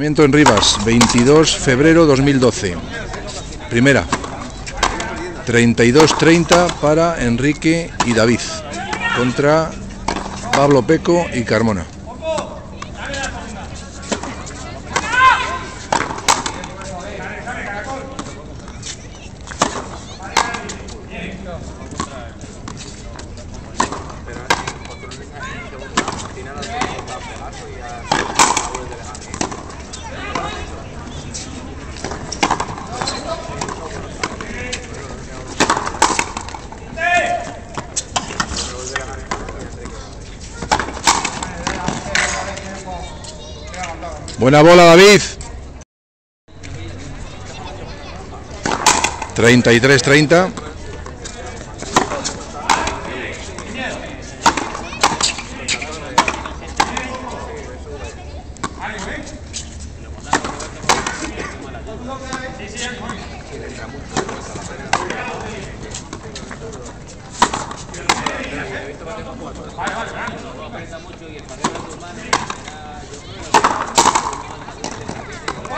Entrenamiento en Rivas, 22 febrero 2012. Primera. 32-30 para Enrique y David contra Pablo Peco y Carmona. Buena bola, David. 33-30. Treinta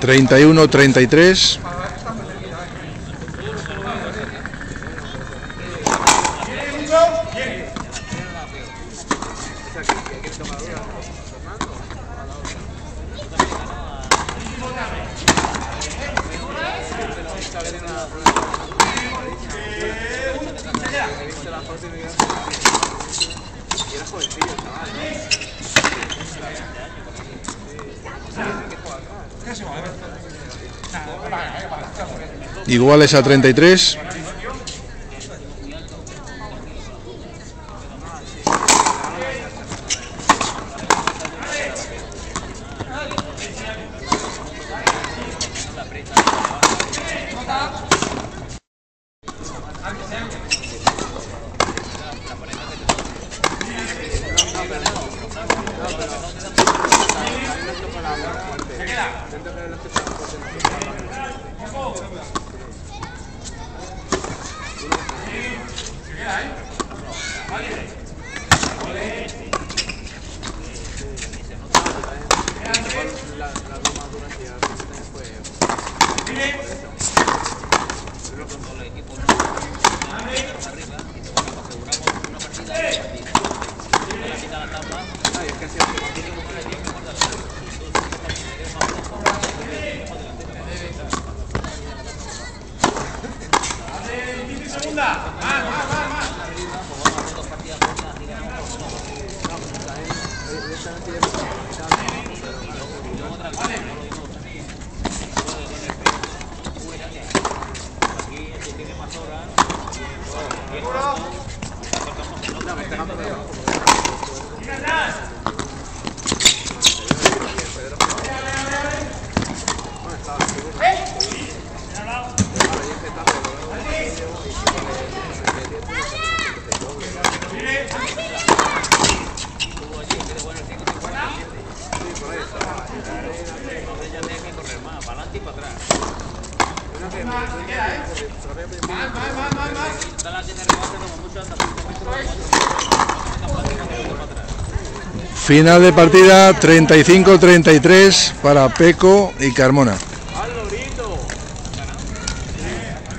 31-33. Era jovencillo, chaval. Iguales a 33. Una partida, que tiene tiempo. segunda. Más, más, más, más. Vale. Final de partida 35-33 para Peco y Carmona.